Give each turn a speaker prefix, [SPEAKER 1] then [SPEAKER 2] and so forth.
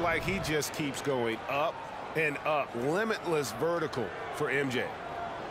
[SPEAKER 1] like he just keeps going up and up. Limitless vertical for MJ.